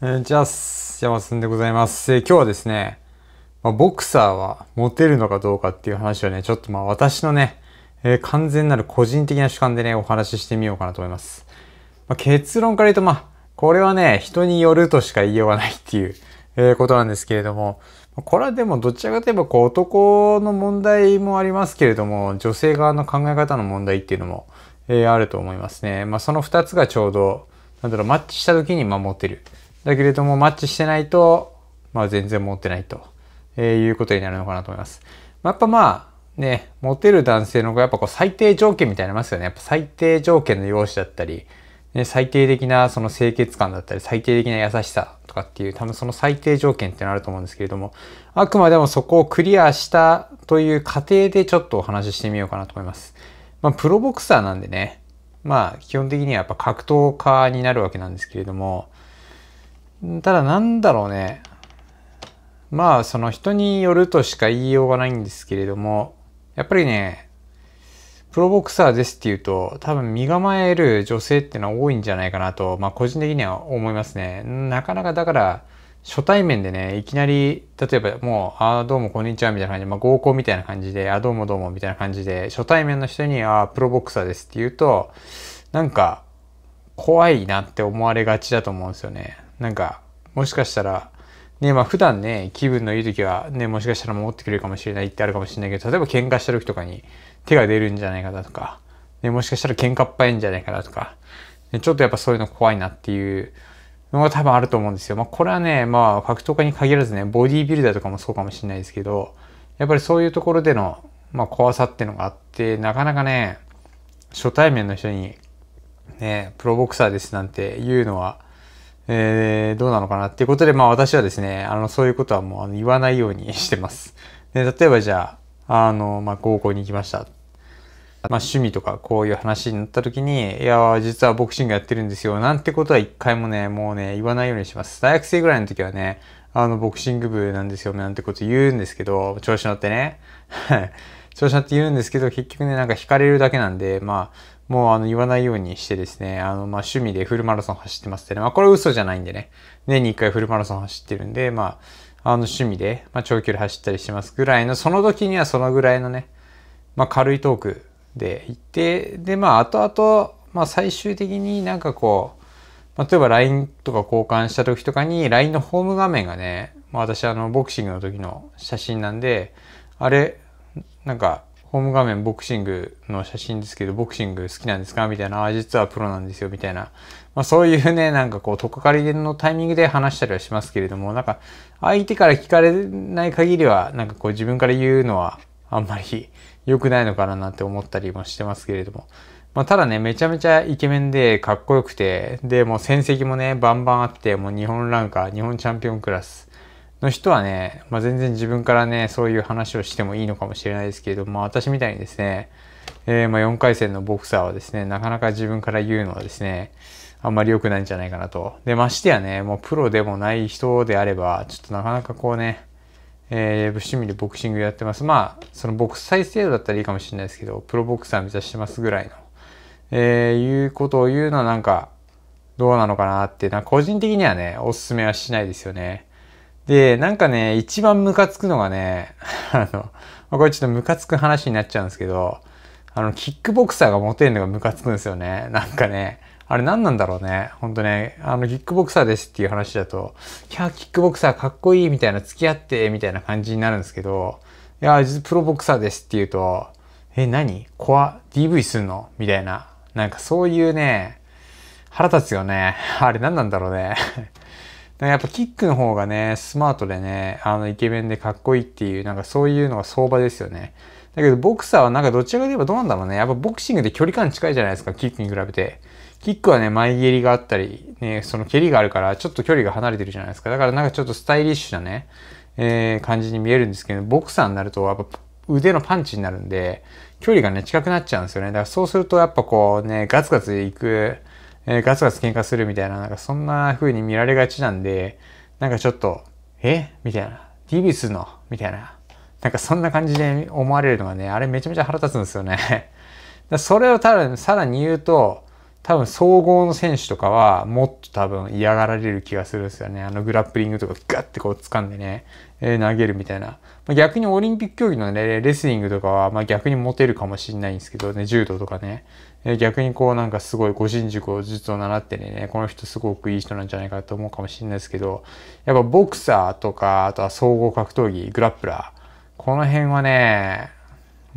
え、じゃあ、山すんでございます。えー、今日はですね、まあ、ボクサーはモテるのかどうかっていう話をね、ちょっとまあ私のね、えー、完全なる個人的な主観でね、お話ししてみようかなと思います。まあ、結論から言うと、まあ、これはね、人によるとしか言いようがないっていう、え、ことなんですけれども、これはでもどちらかといえばこう男の問題もありますけれども、女性側の考え方の問題っていうのも、え、あると思いますね。まあその二つがちょうど、なんだろう、マッチした時に守ってる。だけれども、マッチしてないと、まあ全然持ってないと、えー、いうことになるのかなと思います。まあ、やっぱまあ、ね、モテる男性の子やっぱこう最低条件みたいなりますよね。やっぱ最低条件の容姿だったり、ね、最低的なその清潔感だったり、最低的な優しさとかっていう、多分その最低条件ってのあると思うんですけれども、あくまでもそこをクリアしたという過程でちょっとお話ししてみようかなと思います。まあ、プロボクサーなんでね、まあ、基本的にはやっぱ格闘家になるわけなんですけれども、ただなんだろうね。まあ、その人によるとしか言いようがないんですけれども、やっぱりね、プロボクサーですっていうと、多分身構える女性ってのは多いんじゃないかなと、まあ個人的には思いますね。なかなかだから、初対面でね、いきなり、例えばもう、ああ、どうもこんにちはみたいな感じで、まあ合コンみたいな感じで、あどうもどうもみたいな感じで、初対面の人に、ああ、プロボクサーですって言うと、なんか、怖いなって思われがちだと思うんですよね。なんか、もしかしたら、ね、まあ普段ね、気分のいい時はね、もしかしたら守ってくれるかもしれないってあるかもしれないけど、例えば喧嘩した時とかに手が出るんじゃないかなとか、ね、もしかしたら喧嘩っ早いんじゃないかなとか、ね、ちょっとやっぱそういうの怖いなっていうのが多分あると思うんですよ。まあこれはね、まあ格闘家に限らずね、ボディービルダーとかもそうかもしれないですけど、やっぱりそういうところでの、まあ怖さっていうのがあって、なかなかね、初対面の人に、ね、プロボクサーですなんて言うのは、えー、どうなのかなっていうことで、まあ私はですね、あの、そういうことはもう言わないように してます。で、例えばじゃあ、あの、まあ合コンに行きました。まあ趣味とかこういう話になった時に、いや、実はボクシングやってるんですよ。なんてことは一回もね、もうね、言わないようにします。大学生ぐらいの時はね、あの、ボクシング部なんですよ、なんてこと言うんですけど、調子乗ってね。調子乗って言うんですけど、結局ね、なんか惹かれるだけなんで、まあ、もうあの言わないようにしてですね、あのまあ趣味でフルマラソン走ってますってね、まあこれ嘘じゃないんでね、年に一回フルマラソン走ってるんで、まあ、あの趣味で、まあ長距離走ったりしますぐらいの、その時にはそのぐらいのね、まあ軽いトークで行って、でまあ後々、まあ最終的になんかこう、例えば LINE とか交換した時とかに LINE のホーム画面がね、まあ私あのボクシングの時の写真なんで、あれ、なんかホーム画面ボクシングの写真ですけど、ボクシング好きなんですか？みたいな、あ、実はプロなんですよ、みたいな。まあそういうね、なんかこう、とっかかりのタイミングで話したりはしますけれども、なんか、相手から聞かれない限りは、なんかこう自分から言うのは、あんまり良くないのかななんて思ったりもしてますけれども。まあただね、めちゃめちゃイケメンでかっこよくて、で、もう戦績もね、バンバンあって、もう日本ランカー、日本チャンピオンクラス。の人はね、まあ、全然自分からね、そういう話をしてもいいのかもしれないですけれども、私みたいにですね、えー、まあ4回戦のボクサーはですね、なかなか自分から言うのはですね、あんまり良くないんじゃないかなと。で、ましてやね、もうプロでもない人であれば、ちょっとなかなかこうね、えー、趣味でボクシングやってます。まあ、そのボクサイ制度だったらいいかもしれないですけど、プロボクサー目指してますぐらいの、えー、いうことを言うのはなんか、どうなのかなって、な個人的にはね、おすすめはしないですよね。で、なんかね、一番ムカつくのがね、あの、これちょっとムカつく話になっちゃうんですけど、あの、キックボクサーがモテるのがムカつくんですよね。なんかね、あれ何なんだろうね。ほんとね、あの、キックボクサーですっていう話だと、いや、キックボクサーかっこいいみたいな、付き合って、みたいな感じになるんですけど、いや、プロボクサーですって言うと、え、何？怖 ?DV すんの？みたいな。なんかそういうね、腹立つよね。あれ何なんだろうね。やっぱキックの方がね、スマートでね、あのイケメンでかっこいいっていう、なんかそういうのが相場ですよね。だけどボクサーはなんかどちらかといえばどうなんだろうね。やっぱボクシングで距離感近いじゃないですか、キックに比べて。キックはね、前蹴りがあったり、ね、その蹴りがあるから、ちょっと距離が離れてるじゃないですか。だからなんかちょっとスタイリッシュなね、えー、感じに見えるんですけど、ボクサーになるとやっぱ腕のパンチになるんで、距離がね、近くなっちゃうんですよね。だからそうするとやっぱこうね、ガツガツいく、えー、ガツガツ喧嘩するみたいな、なんかそんな風に見られがちなんで、なんかちょっと、え？みたいな。TV するの？みたいな。なんかそんな感じで思われるのがね、あれめちゃめちゃ腹立つんですよね。それをただ、さらに言うと、多分総合の選手とかはもっと多分嫌がられる気がするんですよね。あのグラップリングとかガッてこう掴んでね、えー、投げるみたいな。まあ、逆にオリンピック競技のね、レスリングとかはまあ逆にモテるかもしれないんですけどね、柔道とかね。えー、逆にこうなんかすごい護身塾を術を習ってね、この人すごくいい人なんじゃないかと思うかもしれないですけど、やっぱボクサーとか、あとは総合格闘技、グラップラー、この辺はね、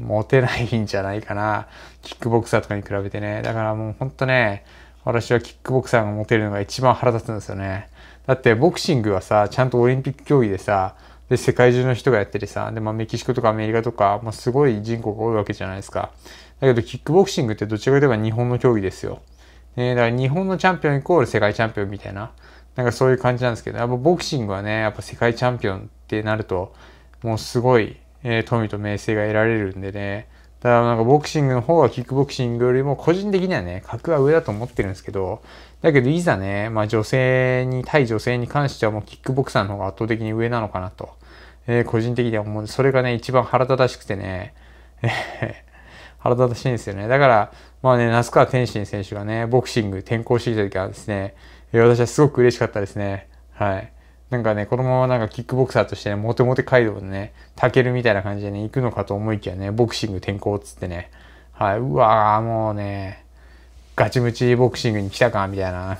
モテないんじゃないかな。キックボクサーとかに比べてね。だからもうほんとね、私はキックボクサーがモテるのが一番腹立つんですよね。だってボクシングはさ、ちゃんとオリンピック競技でさ、で、世界中の人がやっててさ、で、まあメキシコとかアメリカとか、まあすごい人口が多いわけじゃないですか。だけどキックボクシングってどちらかといえば日本の競技ですよ。ね、だから日本のチャンピオンイコール世界チャンピオンみたいな、なんかそういう感じなんですけど、やっぱボクシングはね、やっぱ世界チャンピオンってなると、もうすごい、え、富と名声が得られるんでね、だからなんかボクシングの方はキックボクシングよりも個人的にはね、格は上だと思ってるんですけど、だけどいざね、まあ女性に、対女性に関してはもうキックボクサーの方が圧倒的に上なのかなと、えー、個人的には思う、それがね、一番腹立たしくてね、腹立たしいんですよね。だから、まあね、那須川天心選手がね、ボクシング転向してきた時はですね、私はすごく嬉しかったですね。はい。なんかね、このままなんかキックボクサーとしてね、モテモテ街道でね、タケルみたいな感じでね、行くのかと思いきやね、ボクシング転向っつってね、はい、うわーもうね、ガチムチボクシングに来たか、みたいな、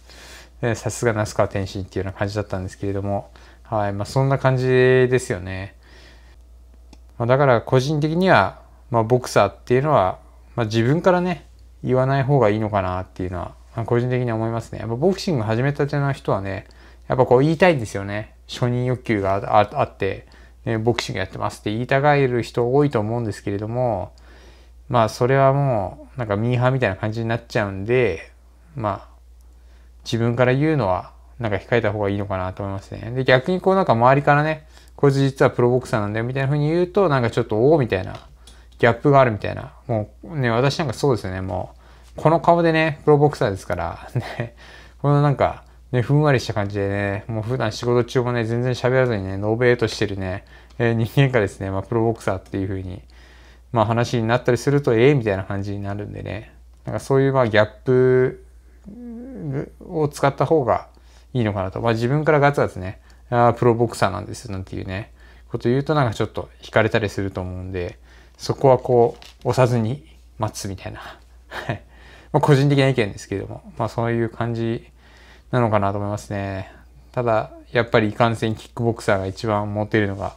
さすが那須川天心っていうような感じだったんですけれども、はい、まあそんな感じですよね。まあ、だから個人的には、まあボクサーっていうのは、まあ自分からね、言わない方がいいのかなっていうのは、まあ、個人的には思いますね。やっぱボクシング始めたての人はね、やっぱこう言いたいんですよね。承認欲求があって、ね、ボクシングやってますって言いたがる人多いと思うんですけれども、まあそれはもうなんかミーハーみたいな感じになっちゃうんで、まあ自分から言うのはなんか控えた方がいいのかなと思いますね。で逆にこうなんか周りからね、こいつ実はプロボクサーなんだよみたいな風に言うとなんかちょっとおおみたいなギャップがあるみたいな。もうね、私なんかそうですよね、もう。この顔でね、プロボクサーですから、ね、このなんか、ね、ふんわりした感じでね、もう普段仕事中もね、全然喋らずにね、ノーベートしてるね、えー、人間がですね、まあ、プロボクサーっていう風に、まあ話になったりすると、ええー、みたいな感じになるんでね、なんかそういうまあギャップを使った方がいいのかなと。まあ自分からガツガツね、あプロボクサーなんですなんていうね、こと言うとなんかちょっと惹かれたりすると思うんで、そこはこう、押さずに待つみたいな。はい。まあ個人的な意見ですけれども、まあそういう感じなのかなと思いますね。ただ、やっぱりいかんせんキックボクサーが一番持ってるのが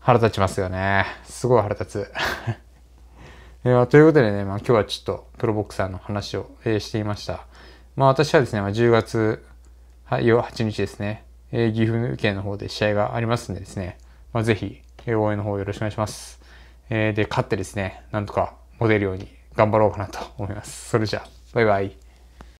腹立ちますよね。すごい腹立つ。えー、ということでね、まあ、今日はちょっとプロボクサーの話を、えー、していました。まあ私はですね、まあ、10月8日ですね、えー、岐阜県の方で試合がありますんでですね、まあ、ぜひ、え応援の方よろしくお願いします。え、で、勝ってですね、なんとかモテるように頑張ろうかなと思います。それじゃあ、バイバイ。